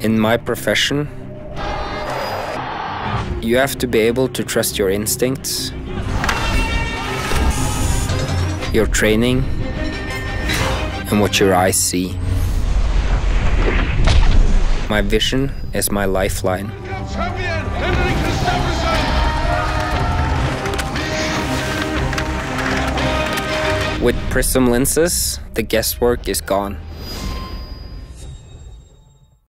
In my profession, you have to be able to trust your instincts, your training, and what your eyes see. My vision is my lifeline. With Prizm lenses, the guesswork is gone.